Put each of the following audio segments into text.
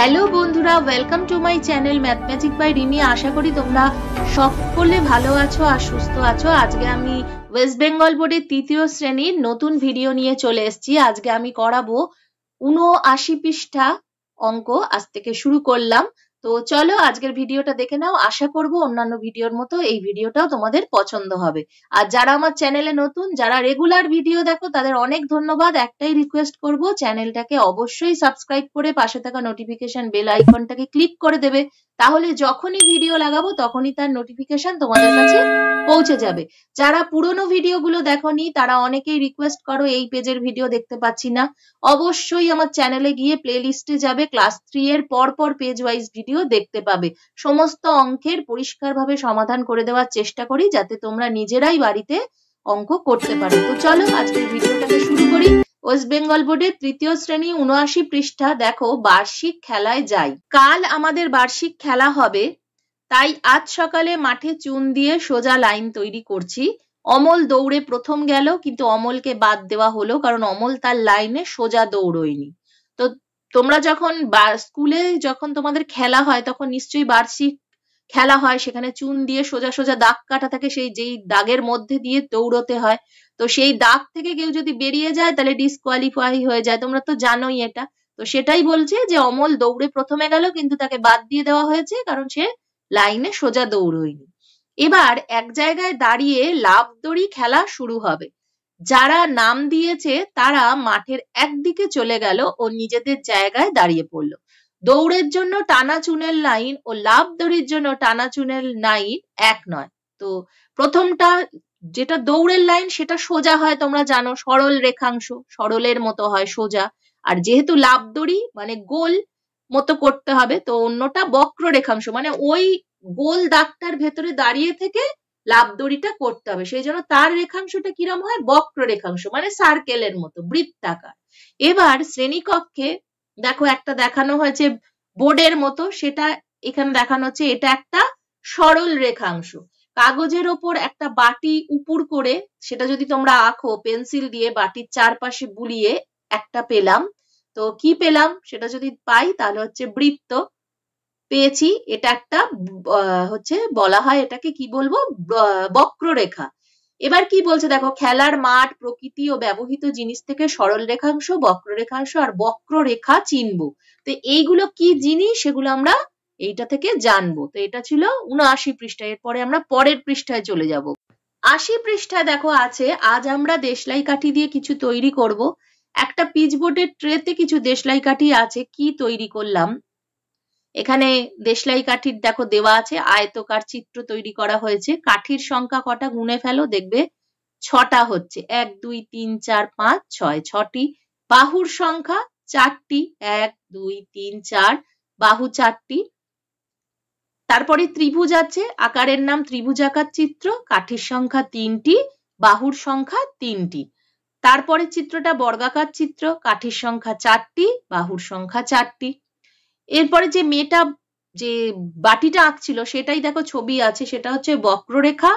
Hello বন্ধুরা welcome to my channel mathematic by Rimi আশা করি তোমরা সকলে ভালো আছো আর সুস্থ আছো। আজকে আমি ওয়েস্ট বেঙ্গল বোর্ডের তৃতীয় শ্রেণির নতুন ভিডিও নিয়ে চলে এসেছি। আজকে আমি করাবো উনআশি পৃষ্ঠা অঙ্ক। আজ থেকে শুরু করলাম। তো চলো আজকের ভিডিওটা দেখে নাও। আশা করব অন্যান্য ভিডিওর মতো এই ভিডিওটাও তোমাদের পছন্দ হবে। আর যারা আমার চ্যানেলে নতুন, যারা রেগুলার ভিডিও দেখো, তাদের অনেক ধন্যবাদ। একটাই রিকোয়েস্ট করব, চ্যানেলটাকে অবশ্যই সাবস্ক্রাইব করে পাশে থাকা নোটিফিকেশন বেল আইকনটাকে ক্লিক করে দেবে। তাহলে যখনই ভিডিও লাগাবো, তখনই তার নোটিফিকেশন তোমাদের কাছে পৌঁছে যাবে। যারা পুরনো ভিডিওগুলো দেখোনি, তারা অনেকেই রিকোয়েস্ট করো, এই পেজের ভিডিও দেখতে পাচ্ছি না। অবশ্যই আমার চ্যানেলে গিয়ে প্লে লিস্টে যাবে ক্লাস থ্রি এর পর পর পেজ ওয়াইজ ভিডিও দেখতে পাবে। সমস্ত অঙ্কের পরিষ্কারভাবে সমাধান করে দেওয়ার চেষ্টা করি, যাতে তোমরা নিজেরাই বাড়িতে অঙ্ক করতে পারো। তো চলো, আজকের ভিডিওটাকে শুরু করি। ওয়েস্ট বেঙ্গল বোর্ডের তৃতীয় শ্রেণি উনআশি পৃষ্ঠা, দেখো, বার্ষিক খেলায় যাই। কাল আমাদের বার্ষিক খেলা হবে, তাই আজ সকালে মাঠে চুন দিয়ে সোজা লাইন তৈরি করছি। অমল দৌড়ে প্রথম গেল, কিন্তু অমলকে বাদ দেওয়া হলো, কারণ অমল তার লাইনে সোজা দৌড়য়নি। তো তোমরা যখন স্কুলে যখন তোমাদের খেলা হয়, তখন নিশ্চয়ই বার্ষিক খেলা হয়, সেখানে চুন দিয়ে সোজা সোজা দাগ কাটা থাকে, সেই যেই দাগের মধ্যে দিয়ে দৌড়তে হয় তো সেই দাগ থেকে কেউ যদি বেরিয়ে যায়, তাহলে ডিসকোয়ালিফাই হয়ে যায়। তোমরা তো জানোই এটা। তো সেটাই বলছে যে অমল দৌড়ে প্রথমে গেল, কিন্তু তাকে বাদ দিয়ে দেওয়া হয়েছে, কারণ সে লাইনে সোজা দৌড়ইনি এবার এক জায়গায় দাঁড়িয়ে লাভ দড়ি খেলা শুরু হবে। যারা নাম দিয়েছে, তারা মাঠের একদিকে চলে গেল ও নিজেদের জায়গায় দাঁড়িয়ে পড়ল। দৌড়ের জন্য টানা চুনের লাইন ও লাভ দড়ির জন্য টানা চুনের লাইন এক নয়। তো প্রথমটা যেটা দৌড়ের লাইন সেটা সোজা হয়, তোমরা জানো, সরল রেখাংশ, সরলের মতো হয় সোজা। আর যেহেতু লাভ দড়ি মানে গোল মতো করতে হবে, তো অন্যটা বক্র রেখাংশ মানে ওই গোল দাগটার ভেতরে দাঁড়িয়ে থেকে লাভ দড়িটা করতে হবে। সেই জন্য তার রেখাংশটা কিরম হয়? বক্র রেখাংশ মানে সার্কেলের মতো, বৃত্তাকার। এবার শ্রেণীকক্ষে দেখো একটা দেখানো হয়েছে বোর্ডের মতো, সেটা এখানে দেখানো হচ্ছে, এটা একটা সরল রেখাংশ। কাগজের ওপর একটা বাটি উপুর করে, সেটা যদি তোমরা আঁকো, পেন্সিল দিয়ে বাটির চারপাশে বুলিয়ে একটা পেলাম। তো কি পেলাম? সেটা যদি পাই, তাহলে হচ্ছে বৃত্ত। পেয়েছি, এটা একটা হচ্ছে বলা হয় এটাকে কি বলব? বক্ররেখা। এবার কি বলছে দেখো, খেলার মাঠ, প্রকৃতি ও ব্যবহৃত জিনিস থেকে সরল রেখাংশ বক্ররেখাংশ আর বক্ররেখা চিনবো। তো এইগুলো কি জিনিস? সেগুলো আমরা এইটা থেকে জানব। তো এটা ছিল উনআশি পৃষ্ঠা এরপরে আমরা পরের পৃষ্ঠায় চলে যাব। আশি পৃষ্ঠায় দেখো আছে, আজ আমরা দেশলাই কাঠি দিয়ে কিছু তৈরি করব। একটা পিচবোর্ডের ট্রেতে কিছু দেশলাই কাঠি আছে, কি তৈরি করলাম? এখানে দেশলাই কাঠির দেখো দেওয়া আছে, আয়তকার চিত্র তৈরি করা হয়েছে। কাঠির সংখ্যা কটা গুনে ফেলো, দেখবে ছটা হচ্ছে। এক, দুই, তিন, চার, পাঁচ, ছয়, ছটি। বাহুর সংখ্যা চারটি। এক, দুই, তিন, চার। বাহু চারটি। তারপরে ত্রিভুজ আছে, আকারের নাম ত্রিভুজাকার চিত্র, কাঠির সংখ্যা তিনটি, বাহুর সংখ্যা তিনটি। তারপরে চিত্রটা বর্গাকার চিত্র, কাঠির সংখ্যা চারটি, বাহুর সংখ্যা চারটি। এরপরে যে মেয়েটা যে বাটিটা আঁকছিল, সেটাই দেখো ছবি আছে, সেটা হচ্ছে বক্ররেখা।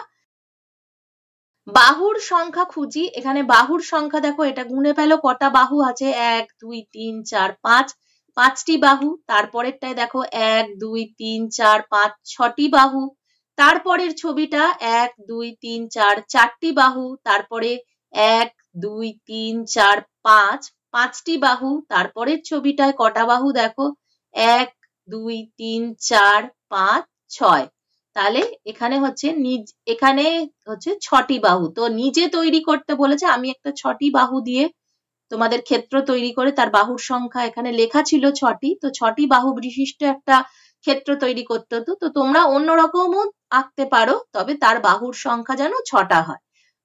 বাহুর সংখ্যা খুঁজি, এখানে বাহুর সংখ্যা দেখো, এটা গুনে পেল কটা বাহু আছে? এক, দুই, তিন, চার, পাঁচ। পাঁচটি বাহু, তারপরেরটায় দেখো এক, দুই, তিন, চার, পাঁচ, ছটি বাহু। তারপরের ছবিটা এক, দুই, তিন, চার, চারটি বাহু, তারপরে এক, দুই, তিন, চার, পাঁচ, পাঁচটি বাহু। তারপরের ছবিটায় কটা বাহু দেখো? এক, দুই, তিন, চার, পাঁচ, ছয়। তাহলে এখানে হচ্ছে নিজ, এখানে হচ্ছে ছটি বাহু। তো নিজে তৈরি করতে বলেছে, আমি একটা ছটি বাহু দিয়ে তোমাদের ক্ষেত্র তৈরি করে তার বাহুর সংখ্যা এখানে লেখা ছিল ছটি। তো ছটি বাহু বিশিষ্ট একটা ক্ষেত্র তৈরি করতে হতো। তো তোমরা অন্যরকমও আঁকতে পারো, তবে তার বাহুর সংখ্যা যেন ছটা হয়।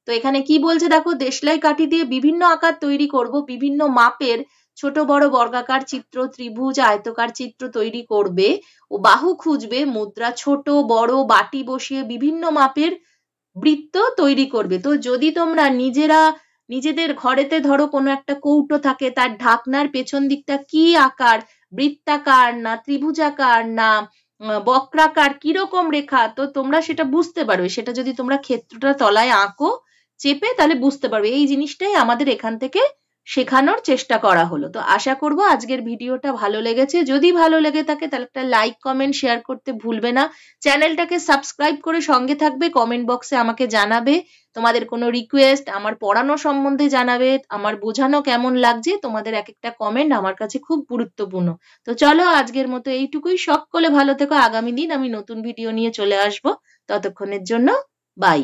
তো এখানে কি বলছে দেখো, দেশলাই কাঠি দিয়ে বিভিন্ন আকার তৈরি করব, বিভিন্ন মাপের ছোট বড় বর্গাকার চিত্র, ত্রিভুজ, আয়তকার চিত্র তৈরি করবে। ও বাহু খুঁজবে, মুদ্রা ছোট, বড়, বাটি বসিয়ে বিভিন্ন মাপের বৃত্ত তৈরি করবে। তো যদি তোমরা নিজেরা নিজেদের ঘরেতে ধরো কোনো একটা কৌটো থাকে, তার ঢাকনার পেছন দিকটা কি আকার? বৃত্তাকার না ত্রিভুজাকার না বক্রাকার? কীরকম রেখা? তো তোমরা সেটা বুঝতে পারবে। সেটা যদি তোমরা ক্ষেত্রটা তলায় আঁকো, চেপে তাহলে বুঝতে পারবে। এই জিনিসটাই আমাদের এখান থেকে শেখানোর চেষ্টা করা হলো। তো আশা করব আজকের ভিডিওটা ভালো লেগেছে। যদি ভালো লেগে থাকে তাহলে একটা লাইক কমেন্ট শেয়ার করতে ভুলবে না। চ্যানেলটাকে সাবস্ক্রাইব করে সঙ্গে থাকবে কমেন্ট বক্সে আমাকে জানাবে। তোমাদের কোনো রিকোয়েস্ট আমার পড়ানো সম্বন্ধে জানাবে, আমার বোঝানো কেমন লাগছে, তোমাদের এক একটা কমেন্ট আমার কাছে খুব গুরুত্বপূর্ণ। তো চলো আজকের মতো এইটুকুই। সকলে ভালো থেকো। আগামী দিন আমি নতুন ভিডিও নিয়ে চলে আসব। ততক্ষণের জন্য বাই